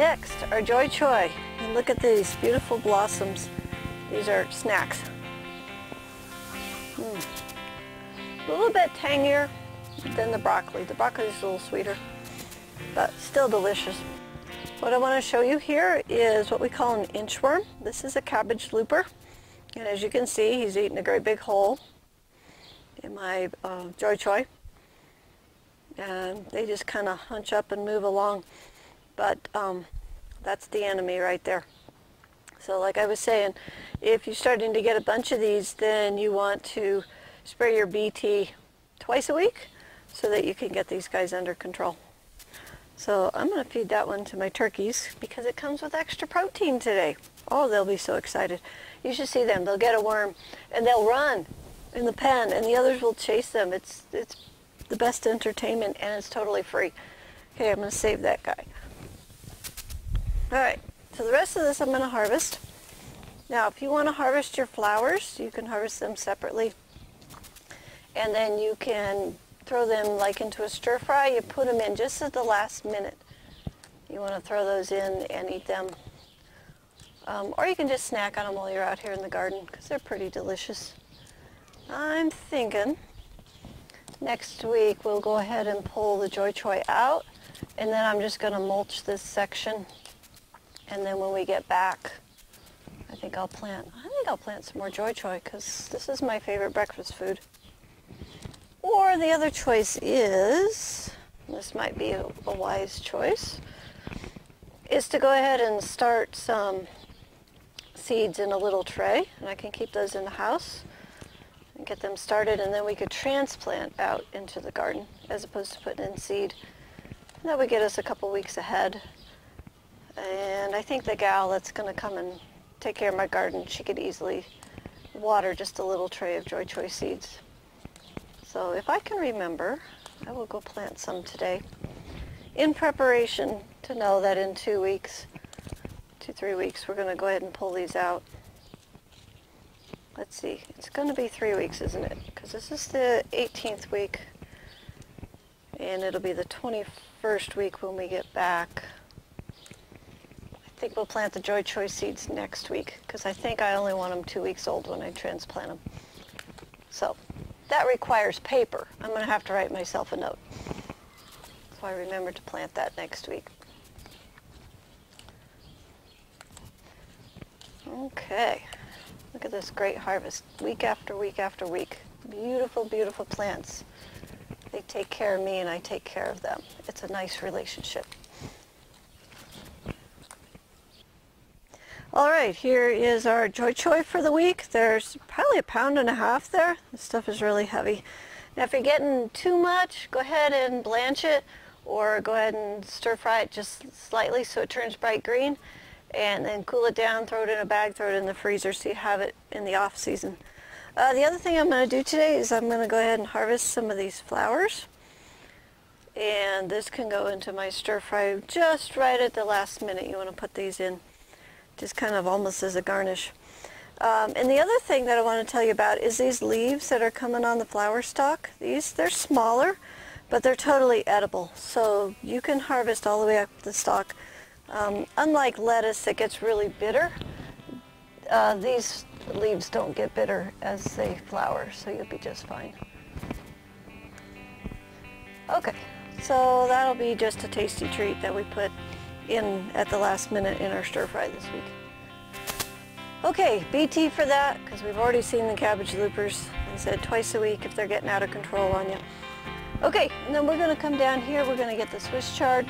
Next, are Joi Choi. And look at these beautiful blossoms. These are snacks. Mm. A little bit tangier than the broccoli. The broccoli is a little sweeter, but still delicious. What I want to show you here is what we call an inchworm. This is a cabbage looper. And as you can see, he's eating a great big hole in my uh, Joi Choi. And they just kind of hunch up and move along. But um, that's the enemy right there. So like I was saying, if you're starting to get a bunch of these, then you want to spray your BT twice a week so that you can get these guys under control. So I'm going to feed that one to my turkeys because it comes with extra protein today. Oh, they'll be so excited. You should see them. They'll get a worm and they'll run in the pen and the others will chase them. It's, it's the best entertainment and it's totally free. Okay, I'm going to save that guy. All right, so the rest of this I'm going to harvest. Now, if you want to harvest your flowers, you can harvest them separately. And then you can throw them like into a stir fry. You put them in just at the last minute. You want to throw those in and eat them. Um, or you can just snack on them while you're out here in the garden because they're pretty delicious. I'm thinking next week we'll go ahead and pull the Joi Choi out and then I'm just going to mulch this section and then when we get back, I think I'll plant, I think I'll plant some more Joi Choi because this is my favorite breakfast food. Or the other choice is, this might be a, a wise choice, is to go ahead and start some seeds in a little tray. And I can keep those in the house and get them started and then we could transplant out into the garden as opposed to putting in seed. that would get us a couple weeks ahead and I think the gal that's going to come and take care of my garden, she could easily water just a little tray of Joi Choi seeds. So if I can remember, I will go plant some today in preparation to know that in two weeks, two, three weeks, we're going to go ahead and pull these out. Let's see, it's going to be three weeks, isn't it? Because this is the 18th week, and it'll be the 21st week when we get back. I think we'll plant the Joy Choice seeds next week because I think I only want them two weeks old when I transplant them. So that requires paper. I'm going to have to write myself a note. So I remember to plant that next week. Okay, look at this great harvest, week after week after week. Beautiful, beautiful plants. They take care of me and I take care of them. It's a nice relationship. All right, here is our Joi Choi for the week. There's probably a pound and a half there. This stuff is really heavy. Now if you're getting too much, go ahead and blanch it or go ahead and stir fry it just slightly so it turns bright green and then cool it down, throw it in a bag, throw it in the freezer so you have it in the off season. Uh, the other thing I'm going to do today is I'm going to go ahead and harvest some of these flowers and this can go into my stir fry just right at the last minute you want to put these in just kind of almost as a garnish. Um, and the other thing that I want to tell you about is these leaves that are coming on the flower stalk. These, they're smaller, but they're totally edible. So you can harvest all the way up the stalk. Um, unlike lettuce that gets really bitter, uh, these leaves don't get bitter as they flower, so you'll be just fine. Okay, so that'll be just a tasty treat that we put in at the last minute in our stir fry this week. Okay, BT for that, because we've already seen the cabbage loopers. I said twice a week if they're getting out of control on you. Okay, and then we're going to come down here, we're going to get the Swiss chard.